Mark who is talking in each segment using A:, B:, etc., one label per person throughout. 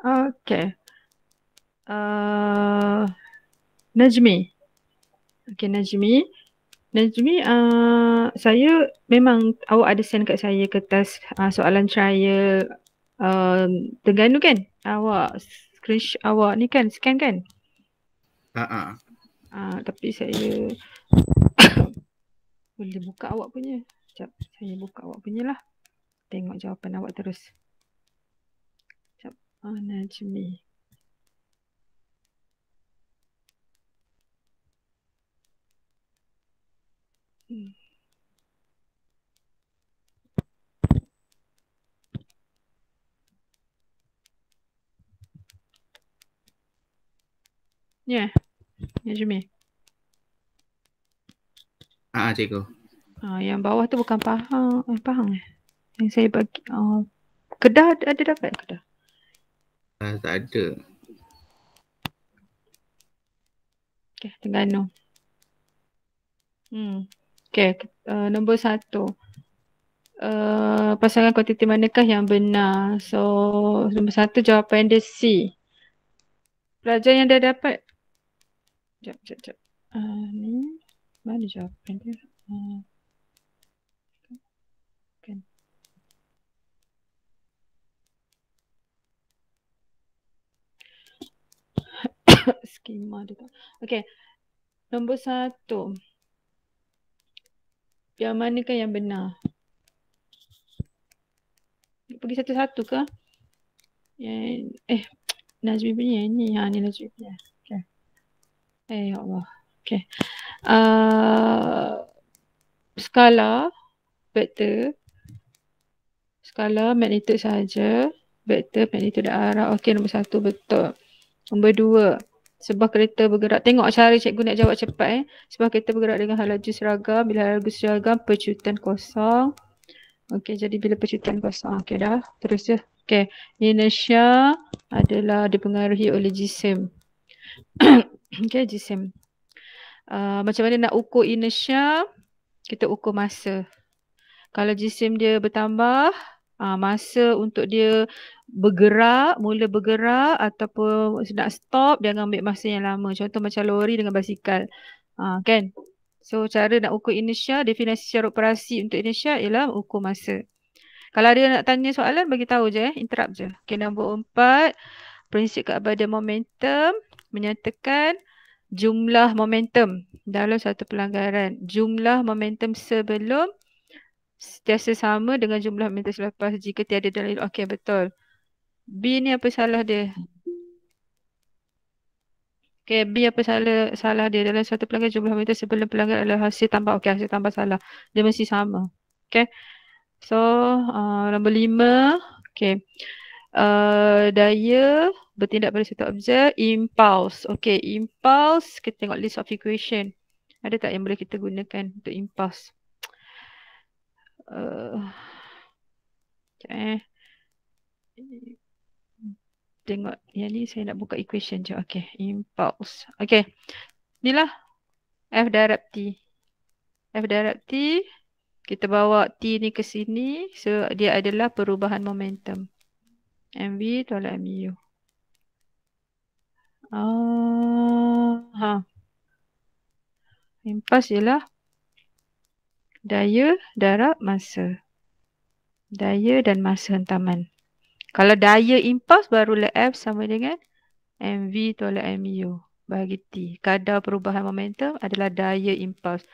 A: Okay. Uh, Najmi. Okay Najmi. Najmi, uh, saya memang awak ada send kat saya kertas uh, soalan trial uh, Terengganu kan? Awak screenshot awak ni kan scan kan?
B: Ha ah.
A: Uh, tapi saya boleh buka awak punya. Sekejap, saya buka awak punya lah. Tengok jawapan awak terus. Uh. Hmm. Ya, yeah. Najmi.
B: Ah, cikgu.
A: Ah, yang bawah tu bukan Pahang, eh, Pahang eh. Yang saya bagi, oh, Kedah ada, ada dapat Kedah?
B: Ah, tak ada.
A: Okay, Terengganu. Hmm. Okay, uh, nombor satu. Uh, pasangan kuantiti manakah yang benar? So, nombor satu jawapan dia C. Pelajar yang dah dapat. Sekejap, sekejap, sekejap. Uh, ni, mana jawapan dia? Uh, kan. Skema dia. Okay. Nombor satu. Yang manakah yang benar? Pergi satu-satu ke? Yang, eh, Nazmi punya ni. Ha, ni Nazmi punya. Okay. Eh, ya Allah. Okay. Uh, skala, vektor. Skala, magnitude sahaja. Vektor, magnitude arah. Okay, nombor satu betul. Nombor dua sebuah kereta bergerak. Tengok cara cikgu nak jawab cepat eh. Sebuah kereta bergerak dengan laju seragam. Bila laju seragam, pecutan kosong. Okey, jadi bila pecutan kosong. Okey dah, terus je. Okey, inertia adalah dipengaruhi oleh jisim. Okey, jisim. Uh, macam mana nak ukur inertia? Kita ukur masa. Kalau jisim dia bertambah, uh, masa untuk dia bergerak, mula bergerak ataupun nak stop jangan ambil masa yang lama. Contoh macam lori dengan basikal. Ha, kan? So cara nak ukur inertia, definisi secara operasi untuk inertia ialah ukur masa. Kalau ada nak tanya soalan, bagi tahu je eh. Interrupt je. Okay, nombor empat. Prinsip keabadian momentum menyatakan jumlah momentum dalam satu pelanggaran. Jumlah momentum sebelum sentiasa sama dengan jumlah momentum selepas jika tiada dalil. Okey, betul. B ni apa salah dia? Okay, B apa salah salah dia dalam satu pelanggan jumlah meter sebelum pelanggan adalah hasil tambah. Okay, hasil tambah salah. Dia mesti sama. Okay. So, uh, nombor lima. Okay. Uh, daya bertindak pada satu objek. Impulse. Okay, impulse. Kita tengok list of equation. Ada tak yang boleh kita gunakan untuk impulse? Uh, okay tengok yang ni saya nak buka equation je. Okay, impulse. Okay, inilah F darab T. F darab T, kita bawa T ni ke sini. So, dia adalah perubahan momentum. MV tolak MU. Uh, ha. Impulse ialah daya darab masa. Daya dan masa hentaman. Kalau daya impuls barulah F sama dengan MV tolak MU bagi T. Kadar perubahan momentum adalah daya impuls.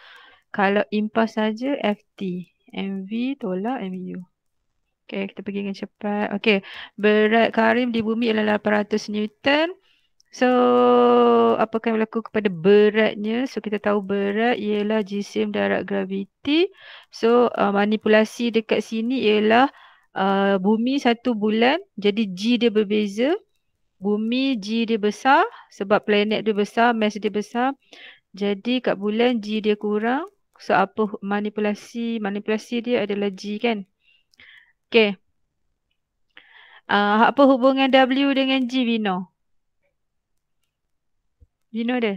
A: Kalau impuls saja FT. MV tolak MU. Okay, kita pergi dengan cepat. Okay, berat Karim di bumi adalah 800 Newton. So, apakah yang berlaku kepada beratnya? So, kita tahu berat ialah jisim darat graviti. So, uh, manipulasi dekat sini ialah uh, bumi satu bulan jadi G dia berbeza. Bumi G dia besar sebab planet dia besar, mass dia besar. Jadi kat bulan G dia kurang. So apa manipulasi manipulasi dia adalah G kan. Okay. Uh, apa hubungan W dengan G Vino? Vino dia.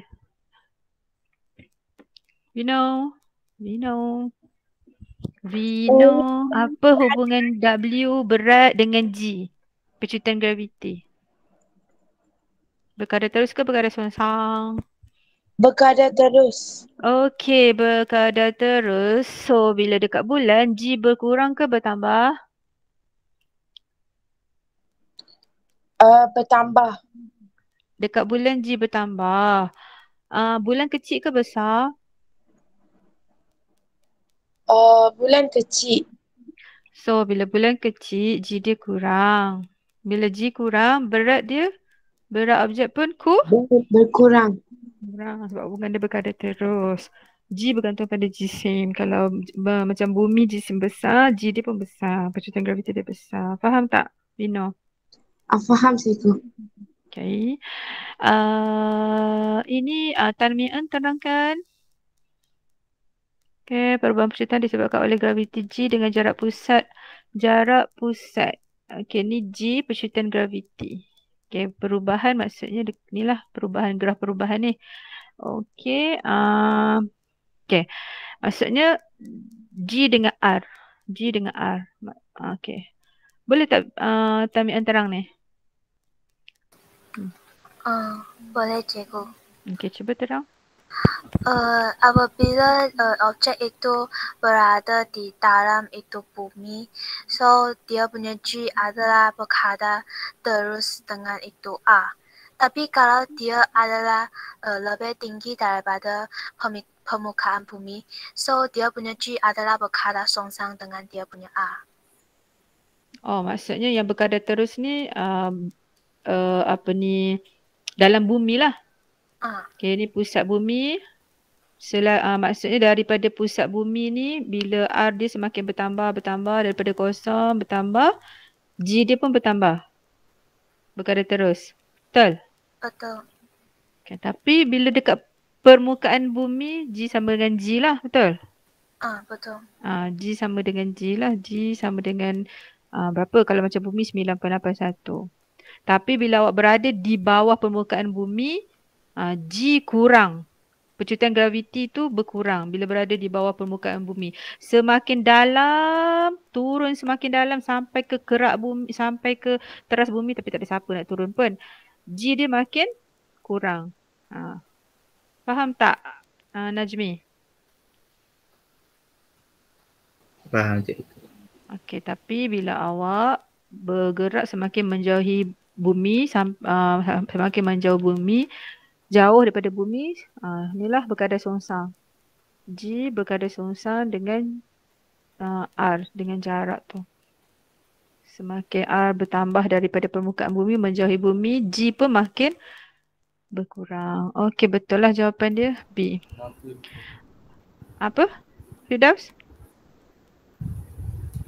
A: Vino. Vino. Vino, apa hubungan W berat dengan G? Pecutan graviti. Berkadar terus ke berkadar sengsang?
C: Berkadar terus.
A: Okey, berkadar terus. So, bila dekat bulan, G berkurang ke bertambah?
C: Uh, bertambah.
A: Dekat bulan G bertambah. Uh, bulan kecil ke besar?
C: Uh, bulan kecil.
A: So, bila bulan kecil, G dia kurang. Bila G kurang, berat dia? Berat objek pun ku?
C: Berkurang.
A: Kurang sebab hubungan dia berkadar terus. G bergantung pada jisim. Kalau uh, macam bumi jisim besar, G dia pun besar. Percutan graviti dia besar. Faham tak, Bino?
C: Ah, faham cikgu.
A: Okay. Uh, ini uh, Tan Mian terangkan. Okay, perubahan percutan disebabkan oleh graviti G dengan jarak pusat. Jarak pusat. Okay, ni G percutan graviti. Okay, perubahan maksudnya ni lah perubahan, graf perubahan ni. Okay, uh, okay. Maksudnya G dengan R. G dengan R. Okay. Boleh tak uh, Tamian terang ni?
D: Uh, boleh cikgu.
A: Okey, cuba terang.
D: Uh, apabila uh, objek itu berada di dalam itu bumi, so dia punya G adalah berkadar terus dengan itu A. Tapi kalau dia adalah uh, lebih tinggi daripada permukaan bumi, so dia punya G adalah berkadar songsang dengan dia punya A.
A: Oh, maksudnya yang berkadar terus ni um, uh, apa ni dalam bumi lah.
D: Ah.
A: Okay, ni pusat bumi. Sel- uh, maksudnya daripada pusat bumi ni bila R dia semakin bertambah, bertambah daripada kosong, bertambah. G dia pun bertambah. Berkadar terus. Betul?
D: Betul.
A: Okay, tapi bila dekat permukaan bumi, G sama dengan G lah. Betul?
D: Ah, betul.
A: Ah, G sama dengan G lah. G sama dengan uh, berapa kalau macam bumi 9.81. Tapi bila awak berada di bawah permukaan bumi, uh, G kurang. Percutan graviti tu berkurang bila berada di bawah permukaan bumi. Semakin dalam, turun semakin dalam sampai ke kerak bumi, sampai ke teras bumi tapi tak ada siapa nak turun pun. G dia makin kurang. Ha. Faham tak uh, Najmi?
B: Faham cikgu.
A: Okey, tapi bila awak bergerak semakin menjauhi bumi uh, semakin menjauh bumi jauh daripada bumi uh, inilah berkadar songsang G berkadar songsang dengan uh, R dengan jarak tu semakin R bertambah daripada permukaan bumi menjauhi bumi G pun makin berkurang okey betul lah jawapan dia B apa Firdaus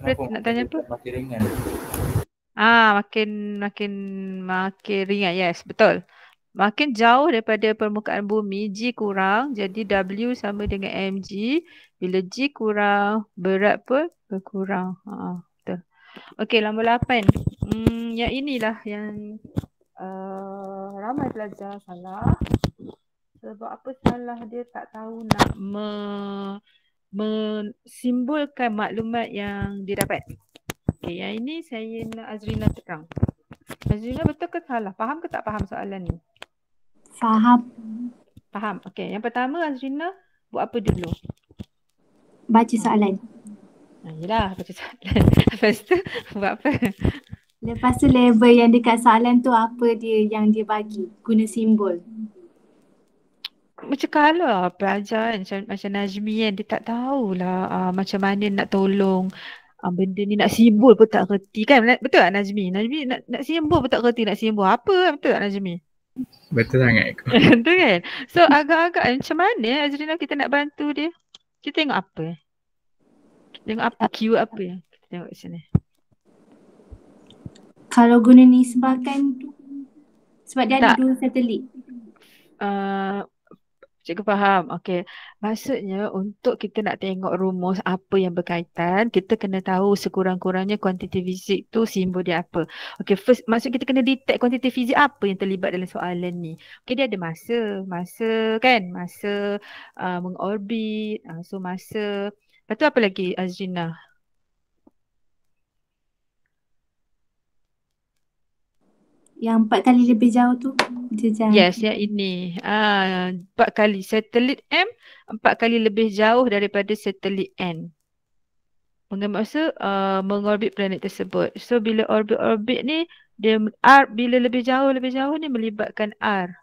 A: nak tanya apa?
E: Makin ringan.
A: Ah, makin makin makin ringan. Yes, betul. Makin jauh daripada permukaan bumi, G kurang. Jadi W sama dengan mg. Bila G kurang, berat pun berkurang. Ha, betul. Okey, nombor 8. Hmm, yang inilah yang uh, ramai pelajar salah. Sebab apa salah dia tak tahu nak me, mensimbolkan maklumat yang dia dapat. Okay, yang ini saya nak Azrina terang. Azrina betul ke salah? Faham ke tak faham soalan ni?
F: Faham.
A: Faham. Okay, yang pertama Azrina buat apa dulu?
F: Baca soalan.
A: Ha, yelah, baca soalan. Lepas tu buat apa?
F: Lepas tu label yang dekat soalan tu apa dia yang dia bagi? Guna simbol.
A: Macam kalau pelajar kan, macam, macam Najmi kan, dia tak tahulah uh, macam mana nak tolong uh, benda ni nak simbol pun tak kerti kan betul tak Najmi Najmi nak, nak simbol pun tak kerti nak simbol apa betul tak Najmi
B: betul sangat.
A: Betul kan? So agak-agak macam mana Azrina kita nak bantu dia? Kita tengok apa? Kita tengok apa keyword apa yang kita tengok kat sini
F: kalau guna nisbahkan sebab dia tak. ada dua satelit.
A: Uh, Cikgu faham. Okey. Maksudnya untuk kita nak tengok rumus apa yang berkaitan, kita kena tahu sekurang-kurangnya kuantiti fizik tu simbol dia apa. Okey, first maksud kita kena detect kuantiti fizik apa yang terlibat dalam soalan ni. Okey, dia ada masa. Masa kan? Masa uh, mengorbit. Uh, so masa. Lepas tu apa lagi Azrina?
F: Yang empat kali lebih jauh tu. Jangan.
A: Yes, yang ini. Ah, empat kali. Satelit M empat kali lebih jauh daripada satelit N. Mengambil masa uh, mengorbit planet tersebut. So bila orbit-orbit ni dia R bila lebih jauh lebih jauh ni melibatkan R.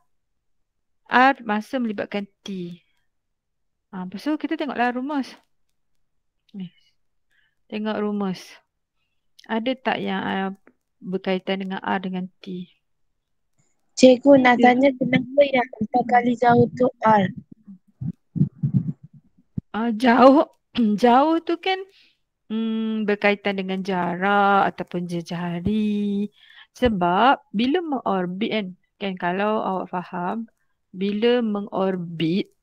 A: R masa melibatkan T. Ah, lepas tu kita tengoklah rumus. Tengok rumus. Ada tak yang uh, berkaitan dengan R dengan T?
C: Cikgu nak tanya kenapa yang empat kali jauh tu R?
A: Uh, jauh jauh tu kan hmm, berkaitan dengan jarak ataupun jejari. Sebab bila mengorbit kan, kan kalau awak faham, bila mengorbit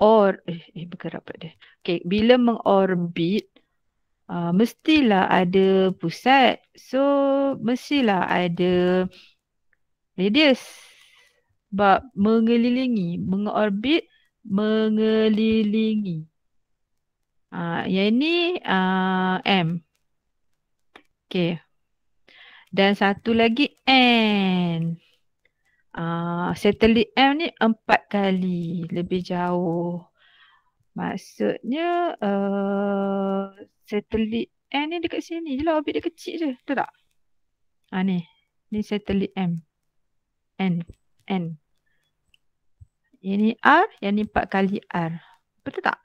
A: or eh, eh bergerak pula dia. Okay, bila mengorbit uh, mestilah ada pusat. So mestilah ada radius. Sebab mengelilingi, mengorbit, mengelilingi. Uh, yang ini uh, M. Okay. Dan satu lagi N. Uh, satelit M ni empat kali lebih jauh. Maksudnya uh, satelit N ni dekat sini je lah. Orbit dia kecil je. Betul tak? Ha ni. Ni satelit M. N. N. Ini R. Yang ni empat kali R. Betul tak?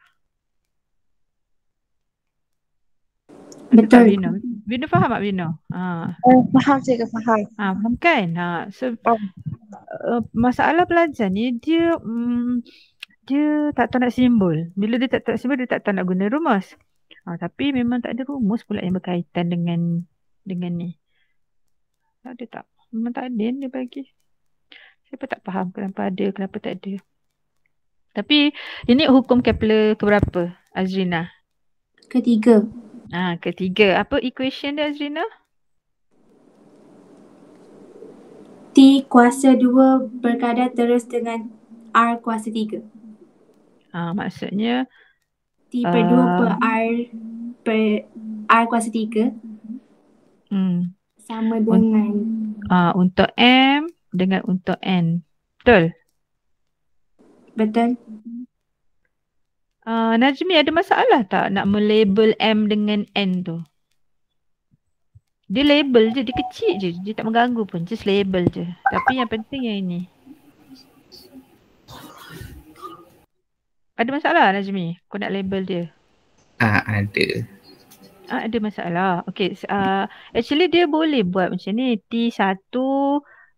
A: Betul tak Bino? Bino faham tak Bino? Ha.
C: Oh, faham cikgu, faham.
A: Ha, faham kan? Ha. So,
C: Oh.
A: uh, masalah pelajar ni dia um, dia tak tahu nak simbol. Bila dia tak tahu nak simbol, dia tak tahu nak guna rumus. Ha, tapi memang tak ada rumus pula yang berkaitan dengan dengan ni. Tak ada tak? Memang tak ada yang dia bagi. Siapa tak faham kenapa ada, kenapa tak ada. Tapi ini hukum Kepler keberapa Azrina?
F: Ketiga.
A: Ah, ketiga. Apa equation dia Azrina?
F: T kuasa 2 berkadar terus dengan R kuasa 3.
A: Ah, maksudnya
F: T per 2 per
A: Ah.
F: R per R kuasa 3
A: hmm,
F: sama dengan
A: ah, untuk M dengan untuk N. Betul?
F: betul?
A: Uh, Najmi ada masalah tak nak melabel M dengan N tu? Dia label je, dia kecil je. Dia tak mengganggu pun. Just label je. Tapi yang penting yang ini. Ada masalah Najmi? Kau nak label dia?
B: Ah, ada.
A: Ah, ada masalah. Okay. Uh, actually dia boleh buat macam ni. T1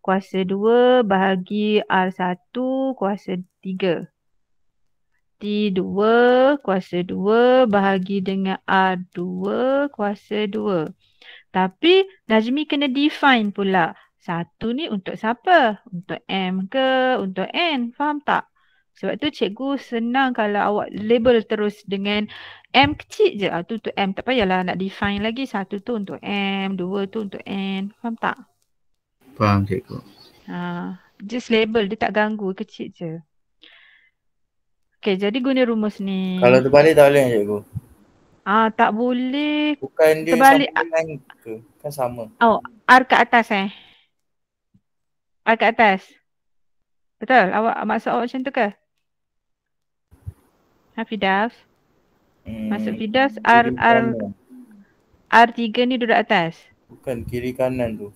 A: kuasa 2 bahagi R1 kuasa 3. T2 kuasa 2 bahagi dengan R2 kuasa 2. Tapi Najmi kena define pula. Satu ni untuk siapa? Untuk M ke? Untuk N? Faham tak? Sebab tu cikgu senang kalau awak label terus dengan M kecil je. Ah, tu untuk M. Tak payahlah nak define lagi. Satu tu untuk M, dua tu untuk N. Faham tak?
B: Faham cikgu.
A: Ha, just label. Dia tak ganggu. Kecil je. Okay, jadi guna rumus ni.
E: Kalau terbalik tak boleh cikgu.
A: Ah, tak boleh.
E: Bukan dia
A: Terbalik,
E: sama dengan ke? Kan sama.
A: Oh, R kat atas eh? R kat atas? Betul? Awak maksud awak macam tu ke? Ha, Fidaus?
E: Hmm,
A: Maksud Fidaus R, R,
E: kanan.
A: R3 ni duduk atas?
E: Bukan kiri kanan tu.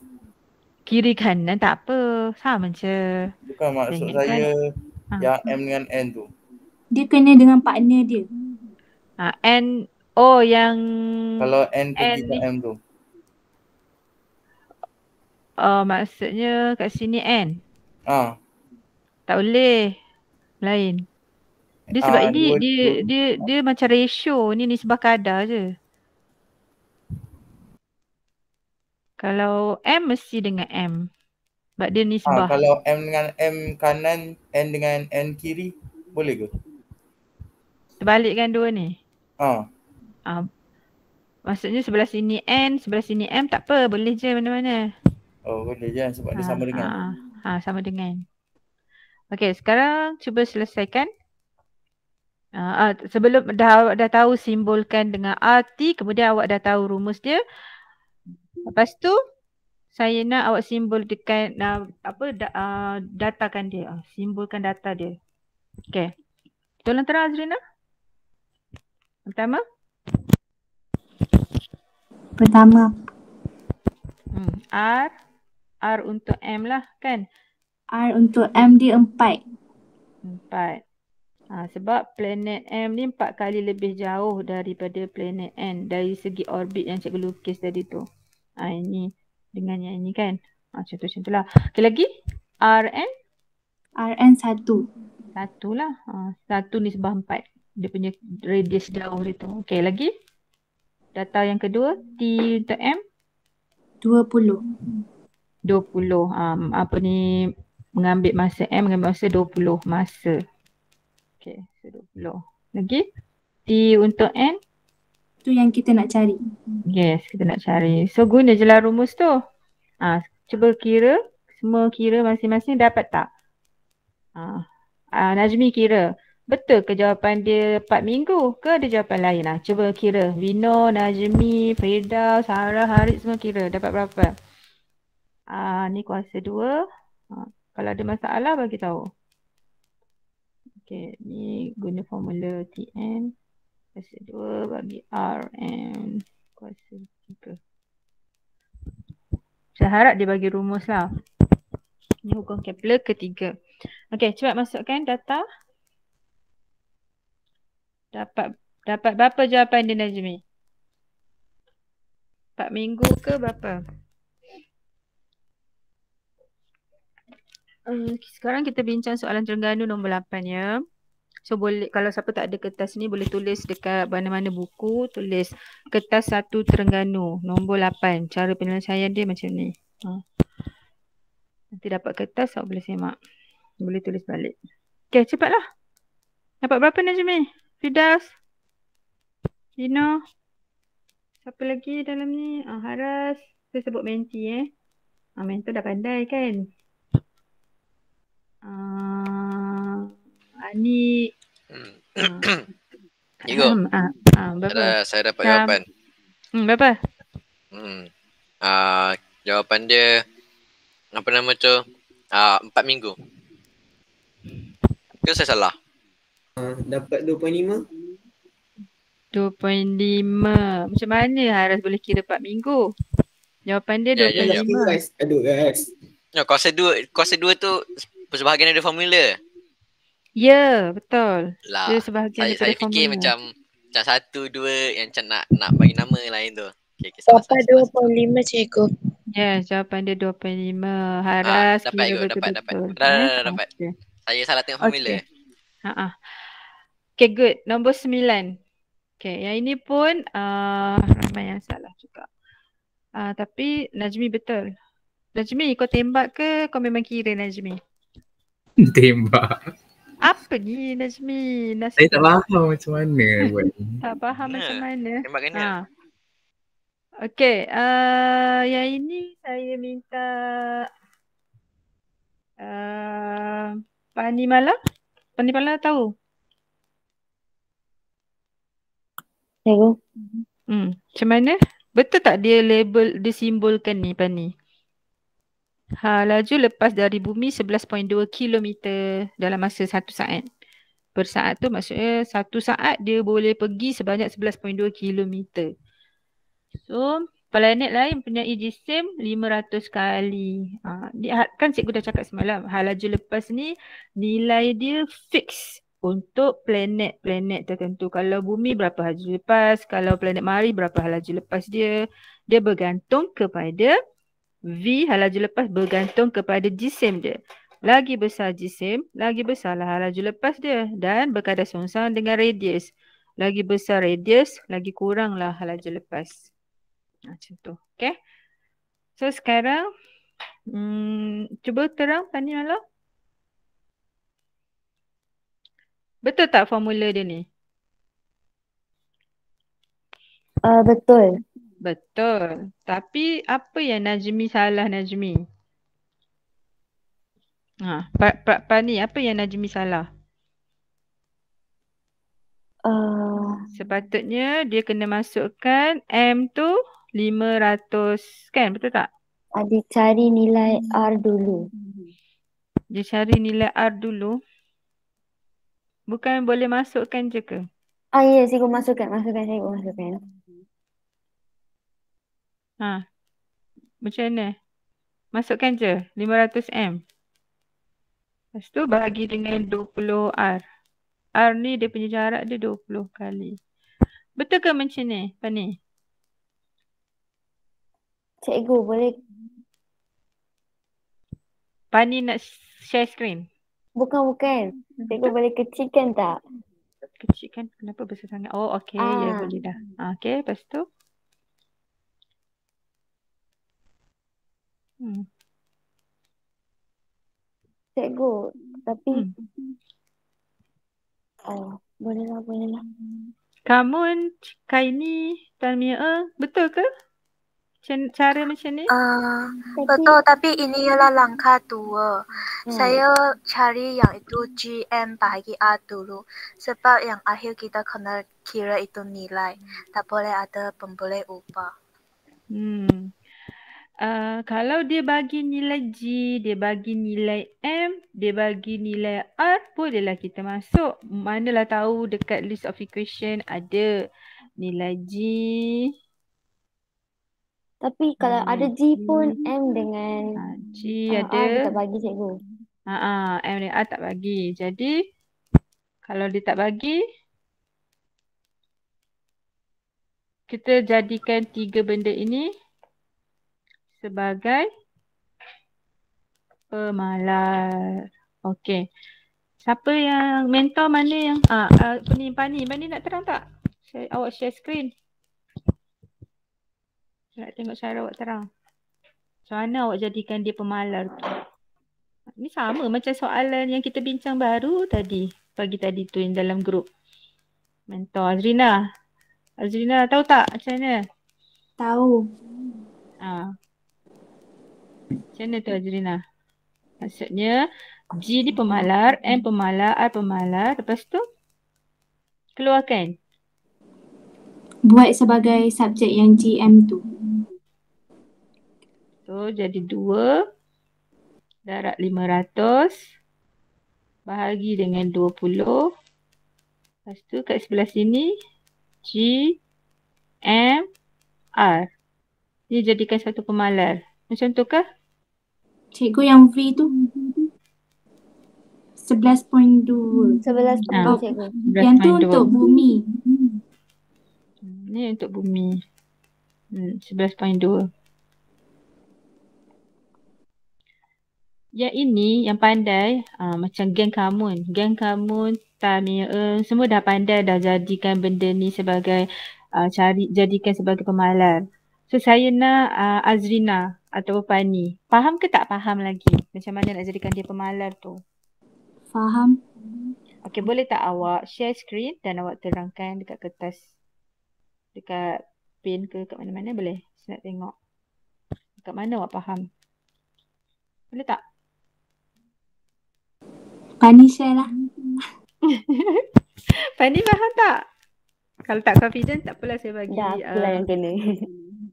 A: Kiri kanan tak apa. Sama je.
E: Bukan maksud
A: Jangan
E: saya
A: Ha.
E: yang M dengan N tu.
F: Dia kena dengan partner dia.
A: Ha, N, oh yang
E: Kalau N pergi
A: N
E: ke
A: ni.
E: M tu.
A: Oh, maksudnya kat sini N.
E: Ah,
A: Tak boleh. Lain. Dia sebab
E: Ah,
A: ini dia
E: dua-
A: dia dia macam ratio. Ni nisbah kadar je. Kalau M mesti dengan M. Sebab dia
E: ah,
A: nisbah.
E: kalau M dengan M kanan, N dengan N kiri, boleh ke?
A: Terbalikkan dua ni.
E: Ah,
A: Ah, maksudnya sebelah sini N, sebelah sini M tak apa. Boleh je mana-mana.
E: oh boleh je sebab dia sama dengan.
A: Ha, ha, sama dengan. Okey, sekarang cuba selesaikan. Uh, uh, sebelum dah dah tahu simbolkan dengan RT, kemudian awak dah tahu rumus dia. Lepas tu saya nak awak simbolkan uh, apa da, uh, datakan dia. Uh, simbolkan data dia. Okey. Tolong terang Azrina. Pertama.
F: Pertama
A: Hmm. R. R untuk M lah kan.
F: R untuk M dia empat.
A: Empat. Ha, sebab planet M ni empat kali lebih jauh daripada planet N dari segi orbit yang cikgu lukis tadi tu. Ha, ini dengan yang ini kan. Ha, contoh-contoh lah. Okay lagi. RN.
F: RN satu.
A: Satu lah. Ha, satu ni sebab empat. Dia punya radius jauh dia tu. Okay lagi. Data yang kedua. T untuk M.
F: Dua puluh.
A: 20. Um, apa ni mengambil masa M mengambil masa 20 masa. Okay, so 20. Lagi? T untuk N?
F: Tu yang kita nak cari.
A: Yes, kita nak cari. So guna je lah rumus tu. Ah, cuba kira, semua kira masing-masing dapat tak? Ah, ah, Najmi kira. Betul ke jawapan dia 4 minggu ke ada jawapan lain lah? Cuba kira. Vino, Najmi, Frida, Sarah, Harid semua kira. Dapat berapa? Ah, ni kuasa 2. Ah, kalau ada masalah bagi tahu. Okay, ni guna formula TN. Kuasa 2 bagi RM. Kuasa 3. Saya harap dia bagi rumus lah. Ni hukum Kepler ketiga. Okay, cepat masukkan data. Dapat dapat berapa jawapan dia Najmi? 4 minggu ke berapa? Uh, sekarang kita bincang soalan Terengganu nombor 8 ya. So boleh kalau siapa tak ada kertas ni boleh tulis dekat mana-mana buku tulis kertas satu Terengganu nombor 8. Cara penyelesaian dia macam ni. Ha. Nanti dapat kertas awak boleh semak. Boleh tulis balik. Okay cepatlah. Dapat berapa Najmi? Fidas? Dino? Siapa lagi dalam ni? Ah, Haras. Saya sebut Menti eh. Ah, Menti dah pandai kan? Ah, Ani.
G: Hmm. Igo,
A: Ah, ah, berapa?
G: ada, saya dapat
A: Jam.
G: jawapan.
A: Hmm, berapa?
G: Hmm. Uh, jawapan dia apa nama tu? Uh, empat minggu. Ke saya salah?
H: Uh, dapat 2.5
A: 2.5. Macam mana Haras boleh kira 4 minggu? Jawapan dia
G: Ya, ya, ya.
A: 2.5.
H: guys aduh guys
G: No, kuasa dua, kuasa dua tu sebahagian ada formula.
A: Ya, betul.
G: Lah.
A: Dia sebahagian
G: Saya, saya fikir
A: formula.
G: macam macam satu, dua yang macam nak nak bagi nama lain tu. Okay, okay,
C: Dapat
G: salah, salah.
C: 2.5 cikgu.
A: Ya, jawapan dia 2.5. Haras
G: dapat
A: kira
G: Igo, dapat, dapat.
A: betul-betul.
G: Dah, dah,
A: Eh,
G: dah, dapat.
A: okey.
G: Saya salah tengok formula.
A: Okey. Ha ah. Okay, good. Nombor 9. Okay, yang ini pun uh, ramai yang salah juga. Uh, tapi Najmi betul. Najmi, kau tembak ke kau memang kira Najmi?
B: Tembak.
A: Apa ni Najmi? Nas
B: Saya tak faham macam mana buat ni.
A: tak faham
G: Kena.
A: macam mana.
G: Tembak kena.
A: Ha. Okay, uh, yang ini saya minta uh, Pani Mala. Pani Mala tahu?
C: Cikgu.
A: Hmm, macam mana? Betul tak dia label, dia simbolkan ni Pani? Ha, laju lepas dari bumi 11.2 km dalam masa satu saat. Per saat tu maksudnya satu saat dia boleh pergi sebanyak 11.2 km. So, planet lain punya jisim 500 kali. Ha, dia, kan cikgu dah cakap semalam, hal laju lepas ni nilai dia fix untuk planet-planet tertentu. Kalau bumi berapa laju lepas, kalau planet mari berapa laju lepas dia. Dia bergantung kepada V hal laju lepas bergantung kepada jisim dia. Lagi besar jisim, lagi besarlah hal laju lepas dia dan berkadar songsang dengan radius. Lagi besar radius, lagi kuranglah hal laju lepas. Macam tu. Okay. So sekarang, hmm, cuba terang Tani Mala. Betul tak formula dia ni?
C: Uh, betul.
A: Betul. Tapi apa yang Najmi salah Najmi? Ha, pa, pa, pa ni apa yang Najmi salah?
C: Uh,
A: Sepatutnya dia kena masukkan M tu 500 kan betul tak?
I: Ada cari nilai R dulu.
A: Dia cari nilai R dulu. Bukan boleh masukkan je ke?
I: Ah ya, cikgu masukkan, masukkan, cikgu masukkan.
A: Ha. Macam mana? Masukkan je 500M. Lepas tu bahagi dengan 20R. R ni dia punya jarak dia 20 kali. Betul ke macam ni, Pani?
I: Cikgu boleh
A: Pani nak share screen?
I: bukan bukan. Cikgu boleh kecilkan tak?
A: Kecil kan? Kenapa besar sangat? Oh, okey. Ya,
I: Ah.
A: boleh dah. Ah, Okey, lepas tu? Hmm.
I: Cikgu, tapi
A: Hmm.
I: oh, boleh lah, boleh lah.
A: Kamu, Kaini, Tan Mia, E, betul ke? Macam, cara macam ni?
D: Uh,
I: Tapi
D: betul, tapi ini ialah langkah dua.
I: hmm,
D: Saya cari yang itu GM bahagi R dulu. Sebab yang akhir kita kena kira itu nilai. Tak boleh ada pemboleh ubah.
A: Hmm. Uh, kalau dia bagi nilai G, dia bagi nilai M, dia bagi nilai R, bolehlah kita masuk. Manalah tahu dekat list of equation ada nilai G,
I: tapi kalau ada G pun M dengan
A: ah, G
I: uh,
A: ada.
I: R tak bagi cikgu.
A: Ha ah, M dan R tak bagi. Jadi kalau dia tak bagi, kita jadikan tiga benda ini sebagai pemalar. Okey. Siapa yang mentor mana yang ah, ah apa ni Pani? Pani nak terang tak? Share, awak share screen. Saya Nak tengok cara awak terang. Macam mana awak jadikan dia pemalar tu? Ni sama macam soalan yang kita bincang baru tadi. Pagi tadi tu yang dalam grup. Mentor Azrina. Azrina tahu tak macam mana?
F: Tahu.
A: Ha. Macam mana tu Azrina? Maksudnya G ni pemalar, M pemalar, R pemalar. Lepas tu keluarkan.
F: Buat sebagai subjek yang GM tu.
A: So jadi 2 darab 500 bahagi dengan 20. Lepas tu kat sebelah sini G, M, R. Ini jadikan satu pemalar. Macam tu ke?
F: Cikgu yang V tu 11.2.
I: Sebelas
A: Ah.
I: puluh cikgu.
F: Yang tu
A: 11.2.
F: untuk bumi.
A: Hmm, Ni untuk bumi. Hmm, 11.2. Yang ini yang pandai ah, macam geng kamun. Geng kamun, Tamia, Eun, semua dah pandai dah jadikan benda ni sebagai ah, cari jadikan sebagai pemalar. So saya nak ah, Azrina atau Pani. Faham ke tak faham lagi macam mana nak jadikan dia pemalar tu?
F: Faham?
A: Okey, boleh tak awak share screen dan awak terangkan dekat kertas dekat pen ke kat mana-mana boleh? Saya nak tengok. Dekat mana awak faham? Boleh tak?
F: Pani share lah.
A: Fanny faham tak? Kalau tak confident tak apalah saya bagi.
I: Lah
A: uh,
I: yang kena.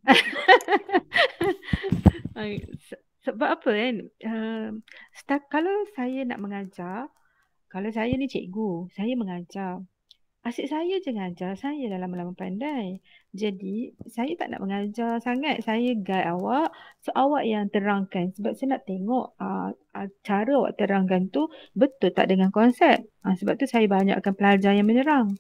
A: Sebab apa kan? Uh, start, kalau saya nak mengajar, kalau saya ni cikgu, saya mengajar. Asyik saya je mengajar, saya dah lama-lama pandai. Jadi, saya tak nak mengajar sangat. Saya guide awak, so awak yang terangkan. Sebab saya nak tengok uh, cara awak terangkan tu betul tak dengan konsep. Uh, sebab tu saya banyakkan pelajar yang menyerang.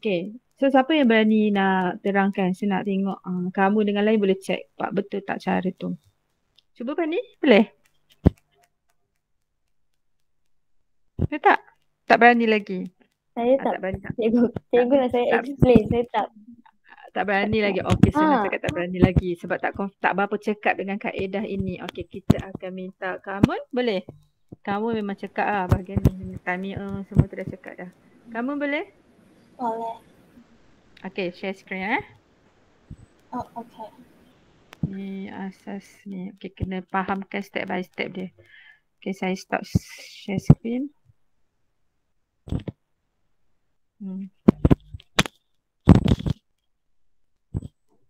A: Okay, so siapa yang berani nak terangkan? Saya nak tengok uh, kamu dengan lain boleh check Pak betul tak cara tu. Cuba Pani, boleh? Boleh tak? Tak berani lagi.
I: Saya
A: Ah,
I: tak,
A: berani tak?
I: cikgu, cikgu nak saya
A: tak-
I: explain. Saya tak.
A: Tak berani lagi. Okey, saya nak
I: Ah.
A: cakap tak berani lagi sebab tak tak berapa cakap dengan kaedah ini. Okey, kita akan minta kamu boleh? Kamu memang cakap lah bahagian ni. Tami uh, semua tu dah cakap dah. Kamu boleh?
D: Boleh.
A: Okey, share screen eh.
D: Oh, okay.
A: Ni asas ni. Okey, kena fahamkan step by step dia. Okey, saya stop share screen. Hmm.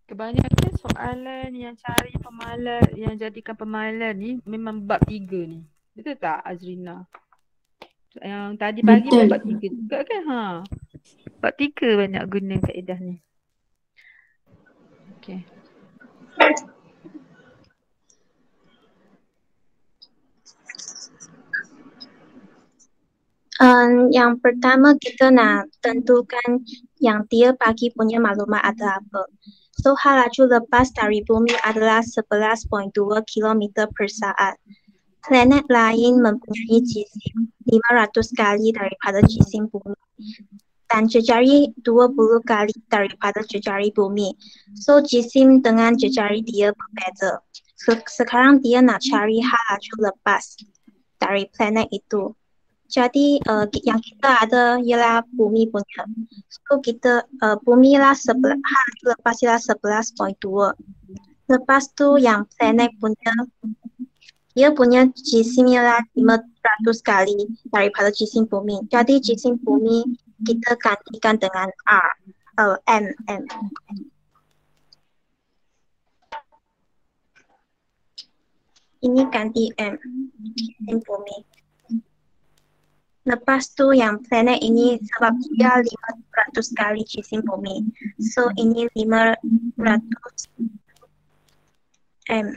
A: Kebanyakan soalan yang cari pemalas, yang jadikan pemalas ni memang bab tiga ni. Betul tak Azrina? Yang tadi pagi
F: Betul.
A: bab tiga juga kan? Ha. Bab tiga banyak guna kaedah ni. Okay.
J: Um, yang pertama kita nak tentukan yang dia bagi punya maklumat adalah apa. So hal laju lepas dari bumi adalah 11.2 km per saat. Planet lain mempunyai jisim 500 kali daripada jisim bumi dan jejari 20 kali daripada jejari bumi. So jisim dengan jejari dia berbeza. Se- Sekarang dia nak cari hal laju lepas dari planet itu. Jadi uh, yang kita ada ialah bumi punya. So kita uh, bumi lah sebelah lepas ialah 11.2. Lepas tu yang planet punya dia punya jisim ialah 500 kali daripada jisim bumi. Jadi jisim bumi kita gantikan dengan R, uh, M, M. Ini ganti M, jisim bumi. Lepas tu yang planet ini sebab dia 500 kali jisim bumi. So ini 500 M.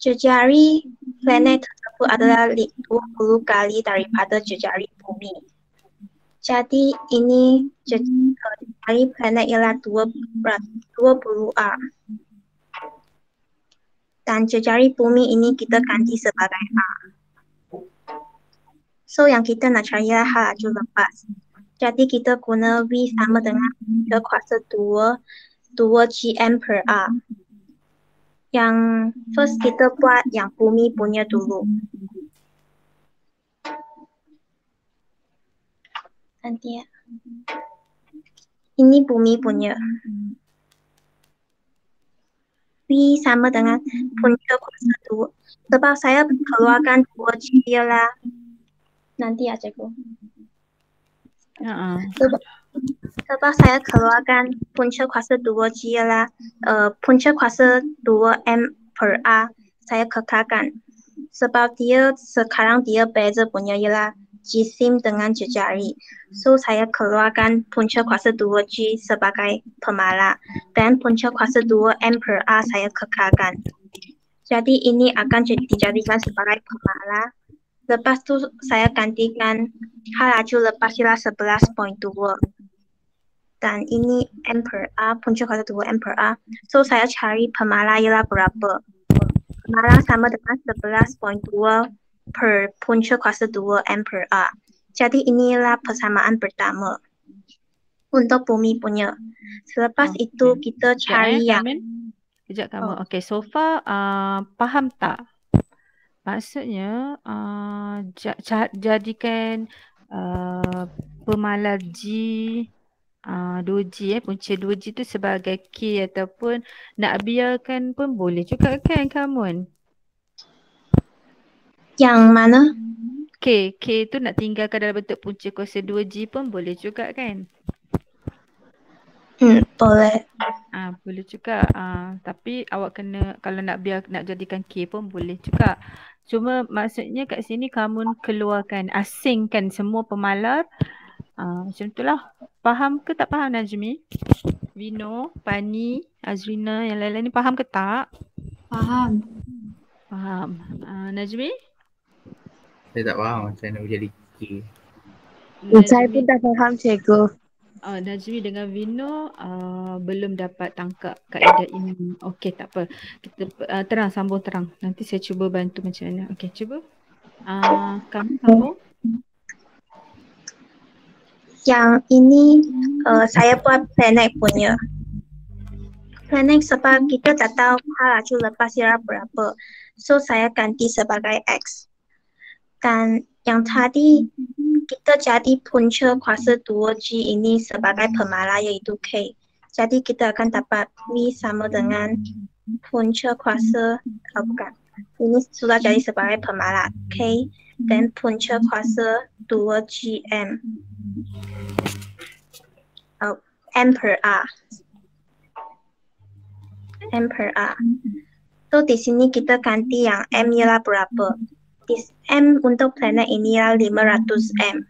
J: Jejari planet tersebut adalah li- 20 kali daripada jejari bumi. Jadi ini uh, jejari planet ialah 20 R. Dan jejari bumi ini kita ganti sebagai R. So yang kita nak cari ialah hal laju lepas. Jadi kita guna V sama dengan V kuasa 2, 2 GM per R. Yang first kita buat yang bumi punya dulu. Nanti ya. Ini bumi punya. V sama dengan punca kuasa 2. Sebab saya keluarkan 2 G ialah nanti ya cikgu.
A: Ha.
J: Sebab, sebab saya keluarkan punca kuasa 2 G ialah uh, punca kuasa 2 M per A saya kekalkan. Sebab dia sekarang dia beza punya ialah jisim dengan jejari. So saya keluarkan punca kuasa 2 G sebagai pemala dan punca kuasa 2 M per A saya kekalkan. Jadi ini akan jadi dijadikan sebagai pemala. Lepas tu saya gantikan hal laju lepas ialah 11.2. Dan ini M per A, punca kuasa 2 M per A. So saya cari pemala ialah berapa. Pemala sama dengan 11.2 per punca kuasa 2 M per A. Jadi inilah persamaan pertama untuk bumi punya. Selepas
A: Okey.
J: itu kita
A: Sekejap
J: cari
A: eh,
J: yang.
A: Sekejap kamu.
J: Oh.
A: Okay, so far uh, faham tak? Maksudnya uh, jadikan uh, pemalas G uh, 2G eh, punca 2G tu sebagai K ataupun nak biarkan pun boleh juga kan kamu?
J: Yang mana?
A: K, K tu nak tinggalkan dalam bentuk punca kuasa 2G pun boleh juga kan?
J: Hmm, boleh.
A: Ah, boleh juga. Ah, tapi awak kena kalau nak biar nak jadikan K pun boleh juga. Cuma maksudnya kat sini kamu keluarkan asingkan semua pemalar. Ah, macam itulah. Faham ke tak faham Najmi? Vino, Pani, Azrina yang lain-lain ni faham ke tak?
F: Faham.
A: Faham. Ah, Najmi?
B: Saya tak faham macam mana jadi K.
I: Saya pun tak faham cikgu.
A: Uh, Najmi dengan Vino uh, belum dapat tangkap kaedah ini. Okey, tak apa. Kita uh, terang, sambung terang. Nanti saya cuba bantu macam mana. Okey, cuba. Uh, kamu sambung.
J: Yang ini uh, saya buat planet punya. Planet sebab kita tak tahu hal laju lepas ialah berapa. So saya ganti sebagai X. Dan yang tadi kita jadi punca kuasa 2G ini sebagai pemala iaitu K. Jadi kita akan dapat V sama dengan punca kuasa, oh bukan. Ini sudah jadi sebagai pemala K dan punca kuasa 2GM. Oh, M per R. M per R. So di sini kita ganti yang M ialah berapa. Di M untuk planet ini ialah 500 M.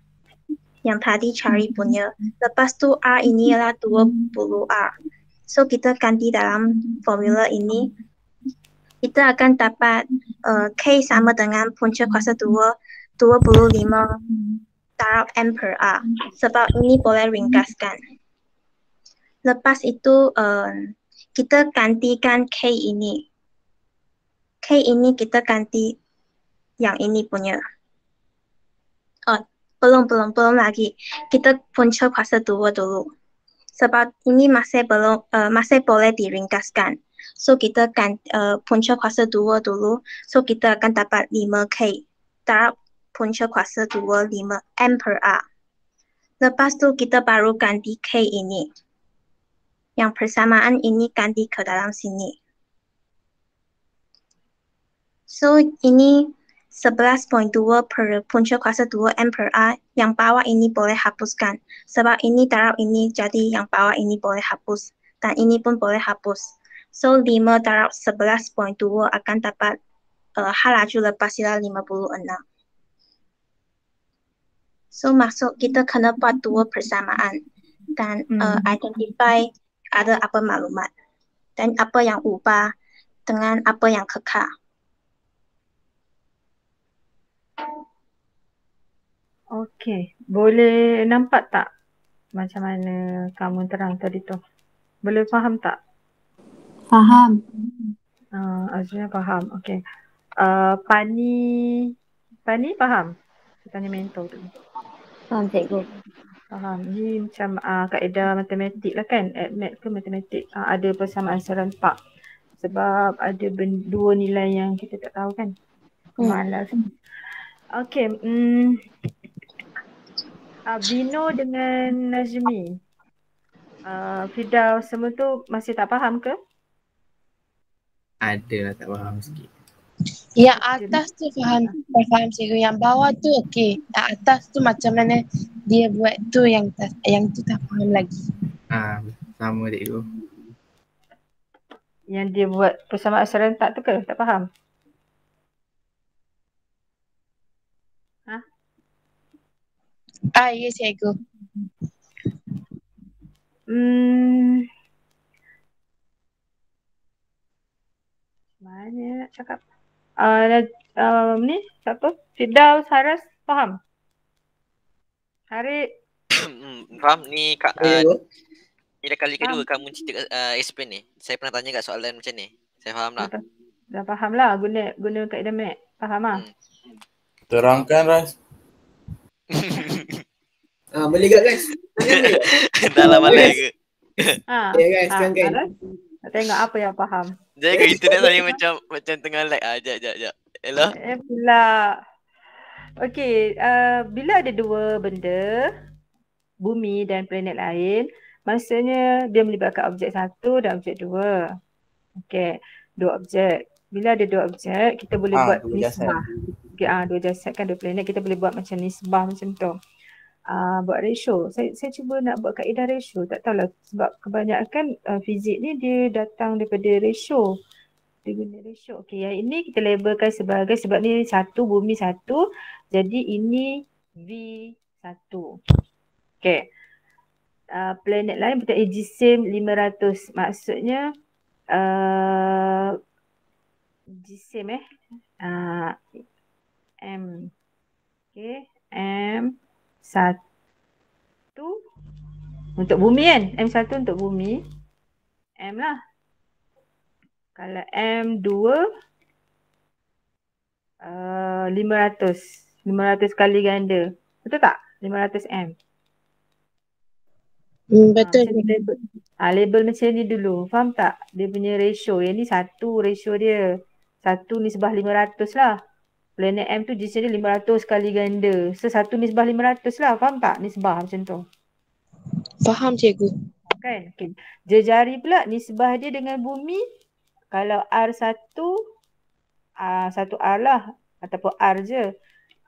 J: Yang tadi cari punya. Lepas tu R ini ialah 20 R. So kita ganti dalam formula ini. Kita akan dapat uh, K sama dengan punca kuasa 2 25 darab M per R. Sebab ini boleh ringkaskan. Lepas itu uh, kita gantikan K ini. K ini kita ganti yang ini punya. Oh, belum, belum, belum lagi. Kita punca kuasa 2 dulu sebab ini masih belum uh, masih boleh diringkaskan. So kita akan uh, punca kuasa 2 dulu. So kita akan dapat 5K. Darab punca kuasa 2 5 M per R. Lepas tu kita baru ganti K ini. Yang persamaan ini ganti ke dalam sini. So ini 11.2 per punca kuasa 2 M per A yang bawah ini boleh hapuskan. Sebab ini darab ini jadi yang bawah ini boleh hapus. Dan ini pun boleh hapus. So 5 darab 11.2 akan dapat uh, hal laju lepas ialah 56. So maksud kita kena buat dua persamaan dan hmm. uh, identify ada apa maklumat dan apa yang ubah dengan apa yang kekal.
A: Okey, boleh nampak tak macam mana kamu terang tadi tu? Boleh faham tak?
F: Faham.
A: Uh, Azrina faham. Okey. Uh, Pani Pani faham? Saya tanya mentor tu.
I: Faham cikgu.
A: Faham. Ni macam uh, kaedah matematik lah kan? Admat ke matematik? Uh, ada persamaan serentak. Sebab ada ben- dua nilai yang kita tak tahu kan? Malas. Hmm. Okey. Hmm, uh, Bino dengan Najmi. Uh, Fidau semua tu masih tak faham ke?
B: Ada lah tak faham sikit.
C: Yang atas tu faham, tak faham cikgu. Yang bawah tu okey. Yang atas tu macam mana dia buat tu yang yang tu tak faham lagi.
B: Ah, sama cikgu.
A: Yang dia buat persamaan serentak tu ke? Tak faham?
C: Ah, ya cikgu.
A: Hmm. Mana nak cakap? Uh, um, ni siapa? Fidaus Haras faham? Harik.
G: faham ni kak uh, ni dah kali kedua
A: Faham.
G: kamu cerita uh, explain ni. Saya pernah tanya kat soalan macam ni. Saya faham lah.
A: Dah, dah faham lah guna guna kaedah mat. Faham lah?
G: Hmm.
E: Terangkan Ras.
H: Ah, boleh tak guys?
G: dah lah balik ke.
A: Ha.
H: Ya guys,
A: ha,
H: kan kan.
A: Nak tengok apa yang faham.
G: Jaga internet saya macam macam tengah lag ah. Jap jap jap. Hello.
A: Eh pula. Okey, uh, bila ada dua benda, bumi dan planet lain, maksudnya dia melibatkan objek satu dan objek dua. Okey, dua objek. Bila ada dua objek, kita boleh
E: Ah,
A: buat nisbah. Okay, ah, dua jasad kan dua planet, kita boleh buat macam nisbah macam tu. Uh, buat ratio. Saya saya cuba nak buat kaedah ratio. Tak tahulah sebab kebanyakan uh, fizik ni dia datang daripada ratio. Dia guna ratio. Okey, yang ini kita labelkan sebagai sebab ni satu bumi satu. Jadi ini V1. Okey. Uh, planet lain betul Jisim 500. Maksudnya uh, Jisim eh. Uh, M. Okey. M satu untuk bumi kan? M1 untuk bumi. M lah. Kalau M2 uh, 500. 500 kali ganda. Betul tak? 500 M.
C: Hmm, betul.
A: Ha, label, ha, label macam ni dulu. Faham tak? Dia punya ratio. Yang ni satu ratio dia. Satu nisbah 500 lah. Planet M tu jenis dia 500 kali ganda. So satu nisbah 500 lah. Faham tak? Nisbah macam tu.
C: Faham cikgu.
A: Kan? Okay. Jejari pula nisbah dia dengan bumi. Kalau R1, uh, satu R lah. Ataupun R je.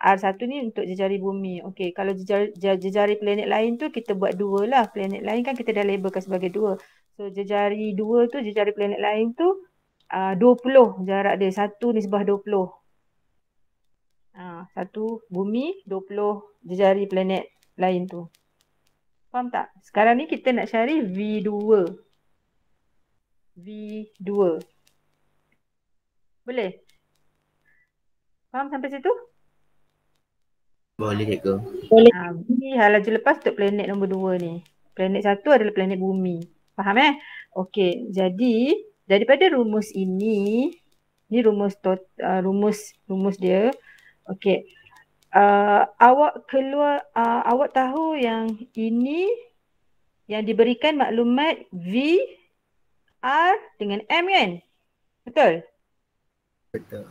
A: R1 ni untuk jejari bumi. Okey, kalau jejari, jejari planet lain tu kita buat dua lah. Planet lain kan kita dah labelkan sebagai dua. So jejari dua tu, jejari planet lain tu uh, 20 jarak dia. Satu nisbah 20. Uh, satu bumi, 20 jejari planet lain tu. Faham tak? Sekarang ni kita nak cari V2. V2. Boleh? Faham sampai situ?
B: Boleh cikgu.
C: Boleh.
A: Ha, ni hal laju lepas untuk planet nombor dua ni. Planet satu adalah planet bumi. Faham eh? Okey, jadi daripada rumus ini, ni rumus tot, uh, rumus rumus dia. Okey. Uh, awak keluar uh, awak tahu yang ini yang diberikan maklumat V R dengan M kan? Betul?
B: Betul.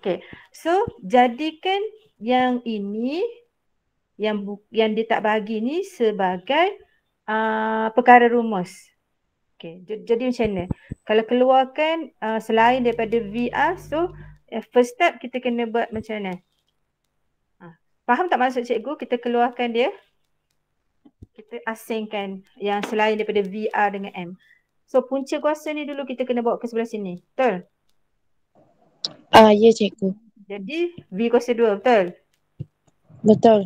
A: Okay. So jadikan yang ini yang bu- yang dia tak bagi ni sebagai uh, perkara rumus. Okay. J- jadi macam mana? Kalau keluarkan uh, selain daripada VR, so first step kita kena buat macam mana? Uh, faham tak maksud cikgu? Kita keluarkan dia. Kita asingkan yang selain daripada VR dengan M. So punca kuasa ni dulu kita kena bawa ke sebelah sini. Betul?
C: Ah, ya cikgu.
A: Jadi V kuasa 2 betul?
C: Betul.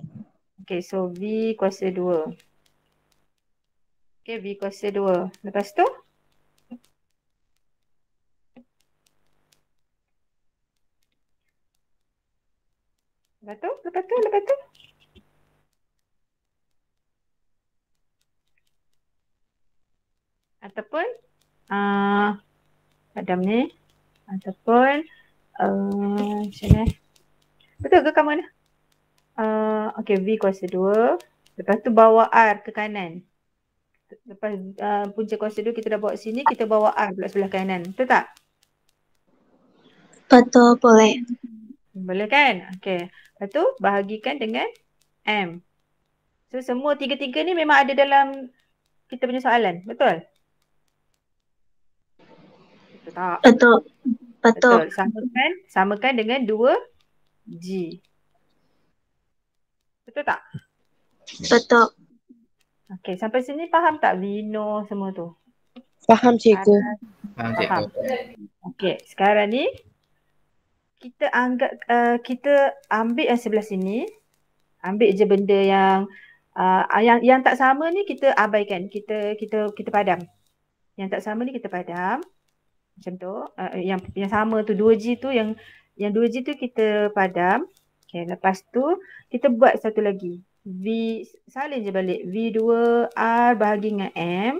A: Okay so V kuasa 2. Okay V kuasa 2. Lepas tu? Lepas tu? Lepas tu? Lepas tu? Ataupun uh, Adam ni Ataupun uh, Macam mana Betul ke kamu ni? Uh, okay, V kuasa 2. Lepas tu bawa R ke kanan. Lepas uh, punca kuasa 2 kita dah bawa sini, kita bawa R pula sebelah kanan. Betul tak?
J: Betul, boleh.
A: Boleh kan? Okay. Lepas tu bahagikan dengan M. So semua tiga-tiga ni memang ada dalam kita punya soalan. Betul? Betul tak?
J: Betul. Betul.
A: Betul. Samakan, samakan dengan 2G. Betul tak?
J: Betul.
A: Okay, sampai sini faham tak Vino semua tu?
C: Faham cikgu.
B: Faham
A: Faham.
B: cikgu.
A: Okay, sekarang ni kita anggap uh, kita ambil yang sebelah sini. Ambil je benda yang uh, yang yang tak sama ni kita abaikan. Kita kita kita padam. Yang tak sama ni kita padam. Macam tu. Uh, yang yang sama tu 2G tu yang yang 2G tu kita padam. Okay, lepas tu kita buat satu lagi. V salin je balik. V2R bahagi dengan M.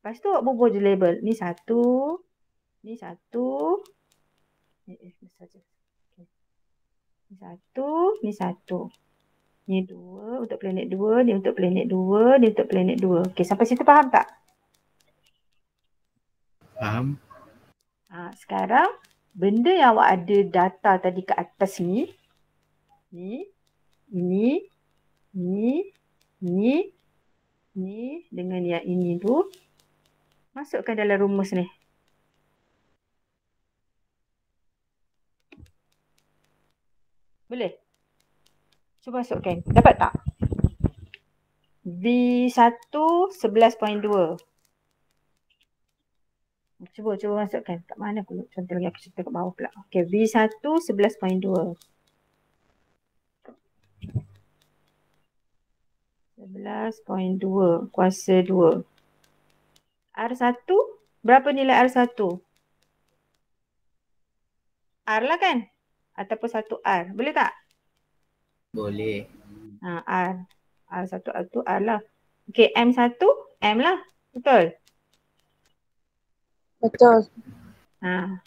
A: Lepas tu bubuh je label. Ni satu. Ni satu. Je. Okay. Ni satu. Ni satu. Ni dua untuk planet dua. Ni untuk planet dua. Ni untuk planet dua. Okay sampai situ faham tak?
B: Faham?
A: Ha, sekarang benda yang awak ada data tadi ke atas ni. Ni. Ni. Ni. Ni. Ni dengan yang ini tu. Masukkan dalam rumus ni. Boleh? Cuba masukkan. Dapat tak? V1 11.2. Cuba, cuba masukkan. Kat mana aku contoh lagi aku cerita kat bawah pula. Okay, V1 11.2. 11.2 kuasa 2. R1 berapa nilai R1? R lah kan? Ataupun satu R. Boleh tak?
B: Boleh.
A: Ha, R. R1 R2 R lah. Okay, M1 M lah. Betul?
C: Betul.
A: Ha.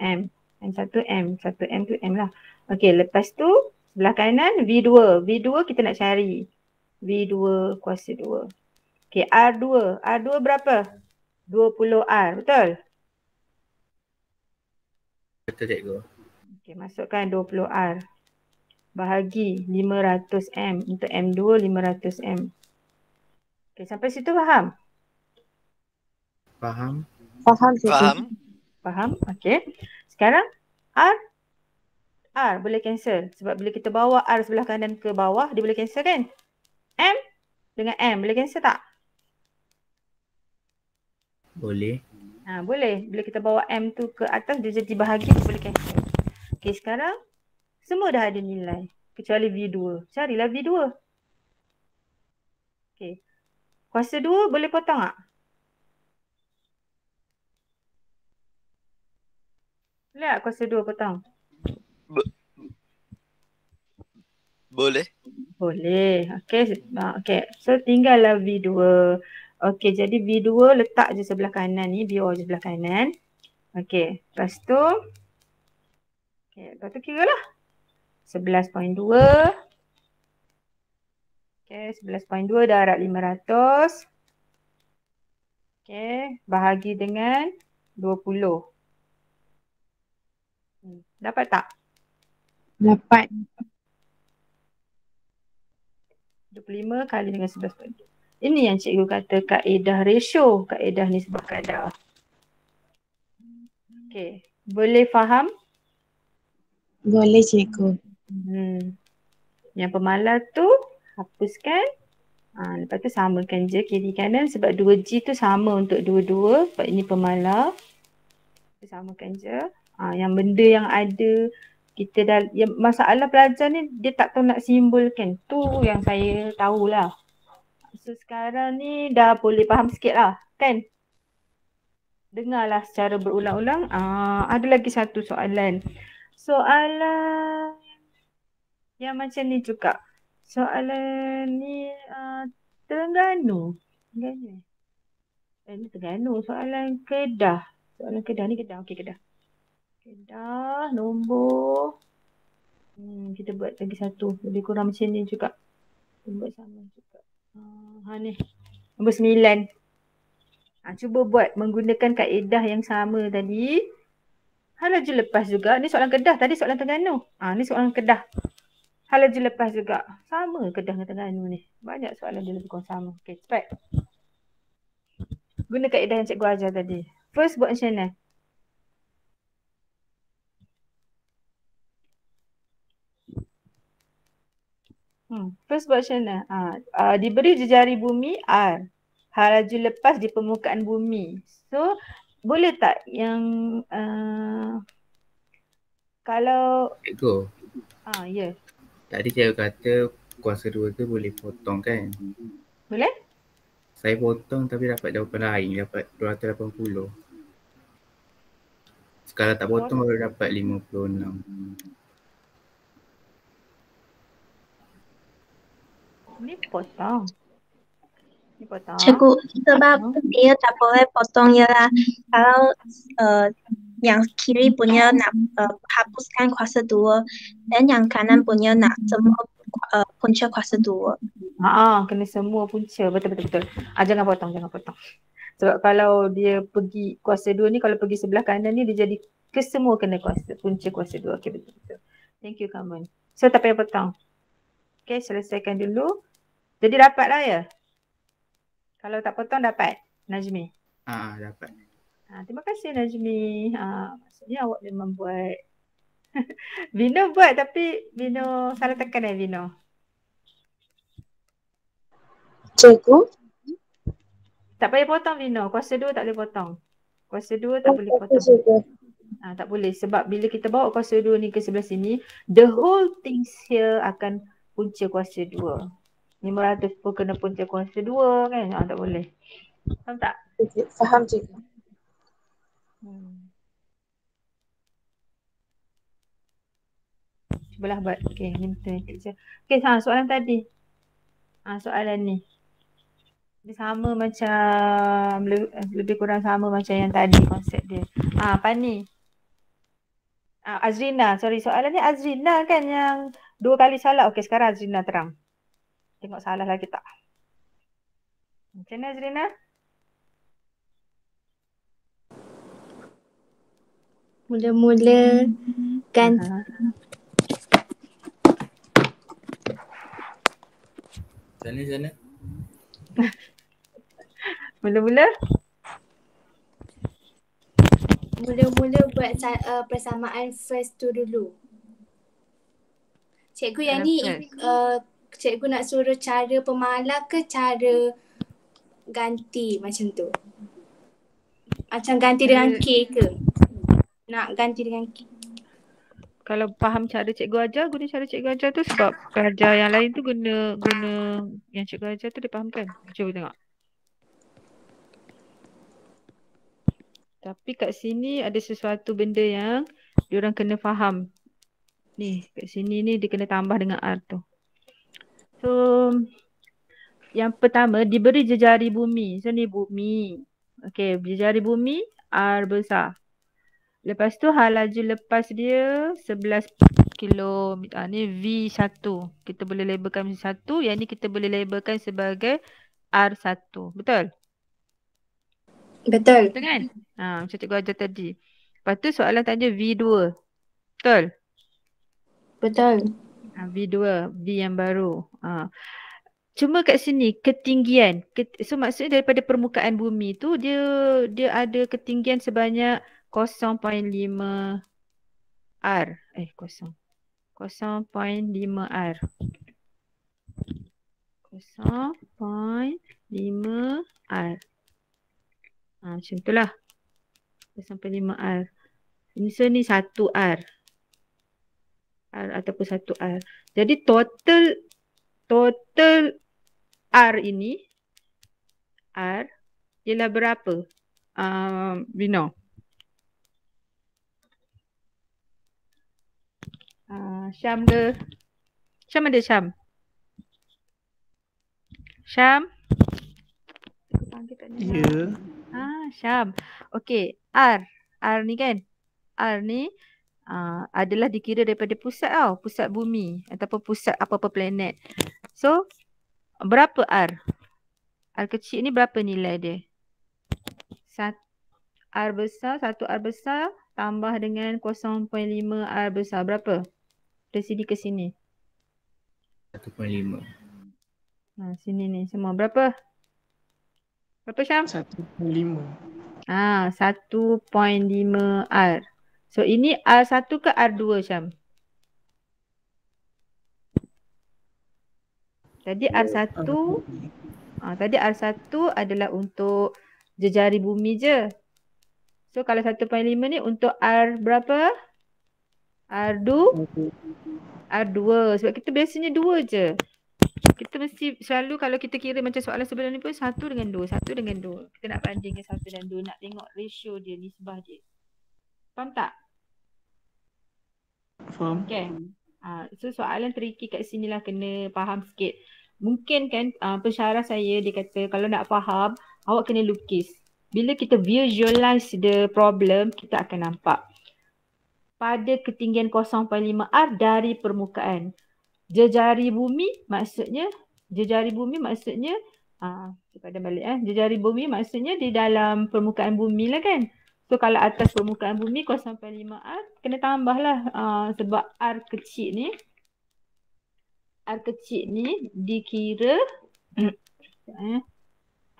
A: M. M1 M. 1 M tu M lah. Okay, lepas tu sebelah kanan V2. V2 kita nak cari. V2 kuasa 2. Okay, R2. R2 berapa? 20R. Betul?
B: Betul cikgu.
A: Okay, masukkan 20R. Bahagi 500M. Untuk M2 500M. Okay, sampai situ faham?
B: Faham?
C: Faham.
G: Faham?
A: Faham? Okay. Sekarang R. R boleh cancel. Sebab bila kita bawa R sebelah kanan ke bawah, dia boleh cancel kan? M dengan M boleh cancel tak?
B: Boleh.
A: Ha, boleh. Bila kita bawa M tu ke atas dia jadi bahagi dia boleh cancel. Okey sekarang semua dah ada nilai kecuali V2. Carilah V2. Okey. Kuasa 2 boleh potong tak? Boleh tak kuasa 2 potong?
G: Boleh.
A: Boleh. Okey. Ah, Okey. So tinggallah V2. Okey, jadi V2 letak je sebelah kanan ni, biar je sebelah kanan. Okey, lepas tu Okey, lepas tu kira lah. 11.2. Okey, 11.2 darab 500. Okey, bahagi dengan 20. Hmm, Dapat tak?
C: Dapat.
A: 25 kali dengan 11.2. Ini yang cikgu kata kaedah ratio, kaedah nisbah kadar. Okey, boleh faham?
C: Boleh cikgu.
A: Hmm. Yang pemalas tu hapuskan. Ha, lepas tu samakan je kiri kanan sebab 2G tu sama untuk dua-dua sebab ini pemalas. Samakan je. Ha, yang benda yang ada kita dah yang masalah pelajar ni dia tak tahu nak simbolkan. Tu yang saya tahulah. So sekarang ni dah boleh faham sikit lah kan? Dengarlah secara berulang-ulang. Ah, ada lagi satu soalan. Soalan yang macam ni juga. Soalan ni uh, Terengganu. Terengganu. eh? Ni Terengganu. Soalan Kedah. Soalan Kedah ni Kedah. Okey Kedah. Kedah nombor hmm, kita buat lagi satu. Lebih kurang macam ni juga. Kita buat sama juga. Uh, ha ni. Nombor sembilan. Ha, cuba buat menggunakan kaedah yang sama tadi. Hal laju lepas juga. Ni soalan Kedah. Tadi soalan Terengganu. Ha, ni soalan Kedah. Hal laju lepas juga. Sama Kedah dengan Terengganu ni. Banyak soalan dia lebih kurang sama. Okay, cepat. Guna kaedah yang cikgu ajar tadi. First buat macam mana? Hmm. First buat macam mana? Ha, uh, diberi jejari bumi R. Hal laju lepas di permukaan bumi. So, boleh tak yang uh, kalau
B: Cikgu,
A: ah ya, yeah.
B: tadi cikgu kata kuasa dua tu boleh potong kan?
A: boleh?
B: Saya potong tapi dapat jawapan lain, dapat 280. Sekarang tak potong baru dapat 56.
A: Ni potong. Potong.
J: Cikgu, sebab dia tak boleh potong ialah kalau uh, yang kiri punya nak uh, hapuskan kuasa dua dan yang kanan punya nak semua uh, punca kuasa dua.
A: Ha kena semua punca. Betul betul betul. Ah jangan potong, jangan potong. Sebab kalau dia pergi kuasa dua ni kalau pergi sebelah kanan ni dia jadi kesemua kena kuasa punca kuasa dua. Okey betul betul. Thank you Kamun. So tak payah potong. Okey selesaikan dulu. Jadi dapat lah ya. Kalau tak potong dapat Najmi.
B: Ah, dapat.
A: Ha, terima kasih Najmi. Ha, maksudnya awak memang buat. Vino buat tapi Vino salah tekan eh Vino.
C: Cikgu,
A: Tak payah potong Vino. Kuasa dua tak boleh potong. Kuasa dua tak boleh potong.
C: cikgu?
A: Ha, tak boleh sebab bila kita bawa kuasa dua ni ke sebelah sini, the whole things here akan punca kuasa dua. 500 pun kena punca kuasa dua kan? Ha, tak boleh. Faham tak?
C: Faham cikgu.
A: Hmm. Cubalah buat. Okay, minta. Okay, ha, soalan tadi. Ha, soalan ni. Dia sama macam, le- lebih kurang sama macam yang tadi konsep dia. Ha, Pani. Ha, Azrina, sorry soalan ni Azrina kan yang dua kali salah. Okay, sekarang Azrina terang. Tengok salah lagi tak. Macam mana Azrina?
F: Mula-mula kan
A: Ha.
E: Sana sana.
A: Mula-mula?
F: mula-mula buat uh, persamaan first tu dulu. Cikgu yang ni uh, cikgu nak suruh cara pemalas ke cara ganti macam tu? Macam ganti dengan K ke? Nak ganti dengan K.
A: Kalau faham cara cikgu ajar, guna cara cikgu ajar tu sebab pelajar yang lain tu guna guna yang cikgu ajar tu dia fahamkan. Cuba tengok. Tapi kat sini ada sesuatu benda yang diorang kena faham. Ni, kat sini ni dia kena tambah dengan R tu. So, yang pertama diberi jejari bumi. So ni bumi. Okay, jejari bumi R besar. Lepas tu hal laju lepas dia 11 kilometer. Ah, ni V1. Kita boleh labelkan V1. Yang ni kita boleh labelkan sebagai R1. Betul?
F: Betul.
A: Betul kan? Ha, macam cikgu ajar tadi. Lepas tu soalan tanya V2. Betul?
F: Betul.
A: Ha, V2. V yang baru. Ha. Cuma kat sini ketinggian. Ket, so maksudnya daripada permukaan bumi tu dia dia ada ketinggian sebanyak 0.5 R. Eh kosong. 0.5 R. 0.5 R. Ha, macam tu lah. Sampai 5 R. Ini so ni 1 R. R ataupun 1 R. Jadi total total R ini R ialah berapa? Um, Bino. Uh, Syam ke? Syam ada Syam? Syam?
K: Ya. Yeah.
A: Ah, Syam. Okey, R. R ni kan? R ni uh, adalah dikira daripada pusat tau. Pusat bumi ataupun pusat apa-apa planet. So, berapa R? R kecil ni berapa nilai dia? Sat, R besar, satu R besar tambah dengan 0.5 R besar. Berapa? Dari sini ke sini.
B: 1.5.
A: Ha, sini ni semua. Berapa? Berapa Syam?
K: 1.5.
A: Ah, 1.5 R. So ini R1 ke R2 Syam? Tadi R1 ah, tadi R1 adalah untuk jejari bumi je. So kalau 1.5 ni untuk R berapa? R2? R2. Sebab kita biasanya dua je kita mesti selalu kalau kita kira macam soalan sebelum ni pun satu dengan dua, satu dengan dua. Kita nak bandingkan satu dan dua, nak tengok ratio dia, nisbah dia. Faham tak?
K: Faham.
A: Okay. Uh, so soalan tricky kat sini lah kena faham sikit. Mungkin kan uh, pensyarah saya dia kata kalau nak faham awak kena lukis. Bila kita visualize the problem kita akan nampak pada ketinggian 0.5 R dari permukaan jejari bumi maksudnya jejari bumi maksudnya ah kepada balik eh jejari bumi maksudnya di dalam permukaan bumi lah kan so kalau atas permukaan bumi 0.5 R kena tambahlah uh, sebab R kecil ni R kecil ni dikira eh,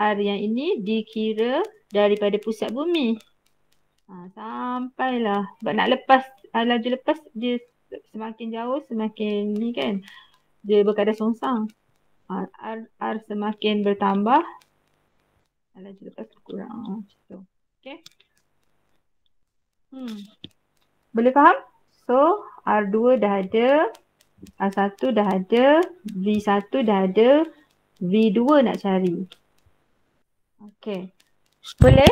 A: R yang ini dikira daripada pusat bumi ha, sampailah sebab nak lepas laju lepas dia semakin jauh semakin ni kan dia berkadar songsang. R, R, R semakin bertambah laju lepas kurang macam tu. Okay. Hmm. Boleh faham? So R2 dah ada, R1 dah ada, V1 dah ada, V2 nak cari. Okay. Boleh?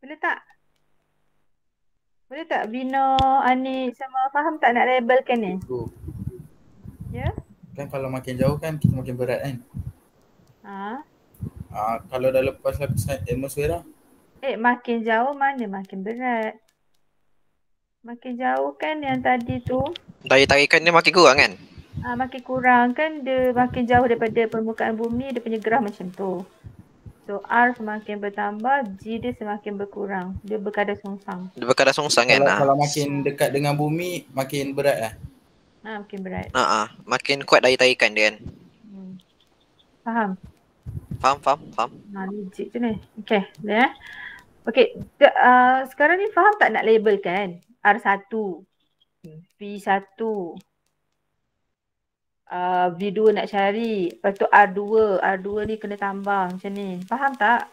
A: Boleh tak? Boleh tak Vino, Ani sama faham tak nak labelkan ni? Ya?
E: Kan kalau makin jauh kan kita makin berat kan?
A: Ha?
E: Ah, kalau dah lepas lapisan atmosfera
A: Eh makin jauh mana makin berat? Makin jauh kan yang tadi tu
G: Daya tarikan dia makin kurang kan?
A: ah, makin kurang kan dia makin jauh daripada permukaan bumi dia punya gerah macam tu. So R semakin bertambah, G dia semakin berkurang. Dia berkadar songsang.
G: Dia berkadar songsang kan?
E: kalau,
G: Ah.
E: kalau makin dekat dengan bumi makin berat lah.
A: Ha, makin berat.
G: Ha ah, makin kuat daya tarikan dia kan.
A: Hmm. Faham?
G: Faham, faham, faham.
A: Ha, legit tu ni. Okay, dah eh. Okay, de, uh, sekarang ni faham tak nak label kan? R1, V1, uh, V2 nak cari. Lepas tu R2, R2 ni kena tambah macam ni. Faham tak?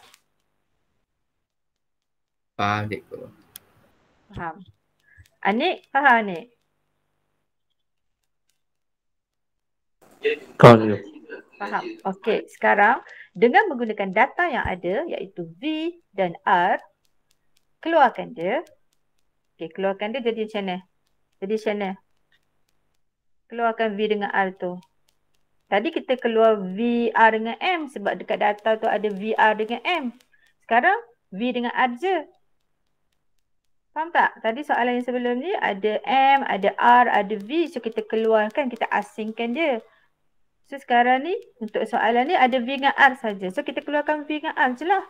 B: Faham cikgu.
A: Faham. Anik, faham Anik?
K: Kau dulu.
A: Faham. Okey, sekarang dengan menggunakan data yang ada iaitu V dan R, keluarkan dia. Okey, keluarkan dia jadi macam mana? Jadi macam mana? Keluarkan V dengan R tu. Tadi kita keluar VR dengan M sebab dekat data tu ada VR dengan M. Sekarang V dengan R je. Faham tak? Tadi soalan yang sebelum ni ada M, ada R, ada V. So kita keluarkan, kita asingkan dia. So sekarang ni untuk soalan ni ada V dengan R saja. So kita keluarkan V dengan R je lah.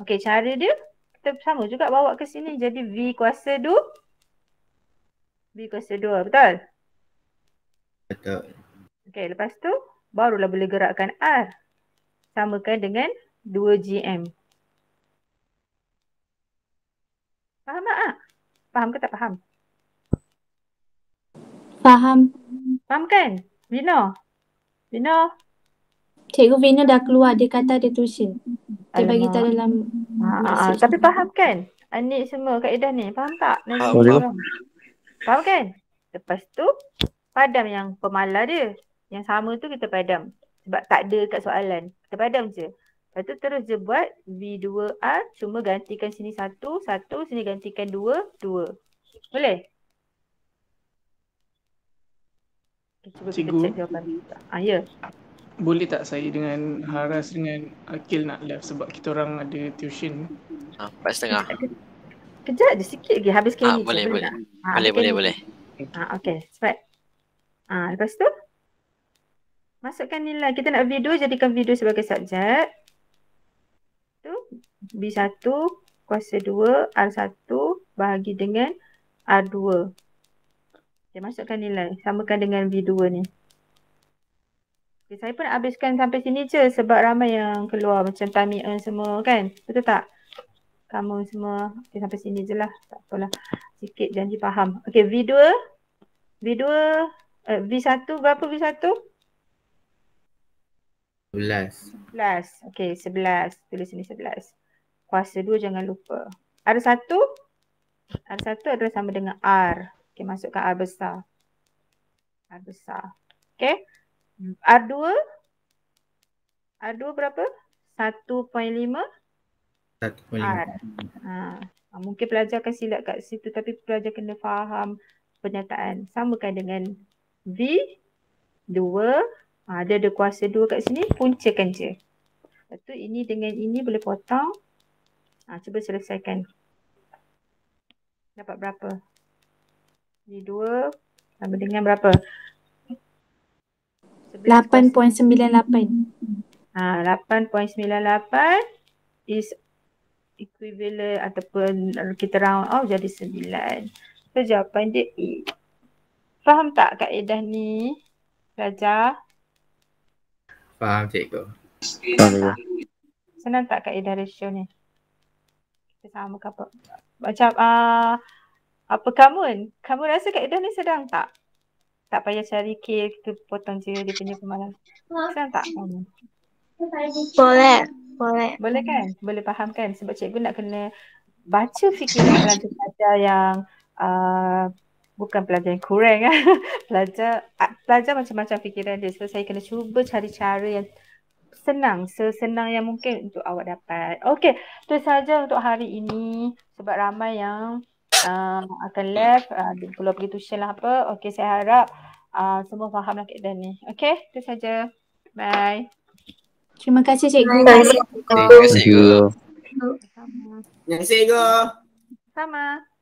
A: Okay cara dia kita sama juga bawa ke sini. Jadi V kuasa 2. V kuasa 2 betul?
B: Betul.
A: Okay lepas tu barulah boleh gerakkan R. Samakan dengan 2GM. Faham tak? Ah? Faham ke tak faham?
F: Faham.
A: Faham kan? Vino? Vino?
F: Cikgu Vina dah keluar. Dia kata ada tuition. Dia bagi tahu dalam
A: Ha, ha, ha. Tapi faham kan? Anik semua kaedah ni. Faham tak?
K: Faham, cikgu.
A: Faham. Faham kan? Lepas tu, padam yang pemalar dia. Yang sama tu kita padam. Sebab tak ada kat soalan. Kita padam je. Lepas tu terus je buat V2R. Cuma gantikan sini satu, satu. Sini gantikan dua, dua. Boleh? Cuba kita
L: Cikgu.
A: check jawapan. Ah, ya.
L: Boleh tak saya dengan Haras dengan Akil nak live sebab kita orang ada tuition.
G: Ha, empat setengah.
A: Kejap je sikit lagi habis
G: Ah,
A: Kenny je.
G: boleh, boleh.
A: Ah,
G: Boleh,
A: habis
G: boleh,
A: Kenny.
G: boleh.
A: Ah, okay, cepat. Ah, lepas tu masukkan nilai. Kita nak video jadikan video sebagai subjek. Tu B1 kuasa 2 R1 bahagi dengan R2. Okay, masukkan nilai. Samakan dengan V2 ni. Okay, saya pun habiskan sampai sini je sebab ramai yang keluar macam Tami Earn semua kan. Betul tak? Kamu semua. Okay, sampai sini je lah. Tak apalah. Sikit janji faham. Okay, V2. V2. Uh, V1 berapa V1?
B: 11.
A: 11. Okay, 11. Tulis sini 11. Kuasa 2 jangan lupa. R1. R1 adalah sama dengan R. Okay, masukkan R besar. R besar. Okay. R2. R2 berapa? 1.5
B: 1.5.
A: R. Ha. ha, Mungkin pelajar akan silap kat situ tapi pelajar kena faham pernyataan. Samakan dengan V 2. Ha, dia ada kuasa 2 kat sini. Puncakan je. Lepas tu ini dengan ini boleh potong. Ha, cuba selesaikan. Dapat berapa? V 2 sama dengan berapa? 11 kuasa
F: 8.98.
A: Ha, 8.98 is equivalent ataupun kita round off jadi 9. So jawapan dia A. Faham tak kaedah ni?
B: Faham cikgu.
K: Faham, cikgu.
A: Senang tak kaedah ratio ni? Kita sama ke apa? Macam uh, apa kamu? Kamu rasa kaedah ni sedang tak? Tak payah cari K, kita potong je dia punya pemalas. Senang tak kamu?
J: Boleh. Boleh.
A: Boleh kan? Boleh faham kan? Sebab cikgu nak kena baca fikiran pelajar-pelajar yang uh, bukan pelajar yang kurang kan. pelajar uh, pelajar macam-macam fikiran dia. So saya kena cuba cari cara yang senang, sesenang yang mungkin untuk awak dapat. Okey, itu saja untuk hari ini. Sebab ramai yang uh, akan left, uh, dia perlu pergi tuition lah apa. Okey, saya harap uh, semua faham lah keadaan ni. Okey, itu saja. Bye.
F: Terima kasih cikgu.
G: Terima kasih, cikgu.
H: Terima kasih cikgu.
A: Sama.
H: Terima kasih cikgu.
A: Sama.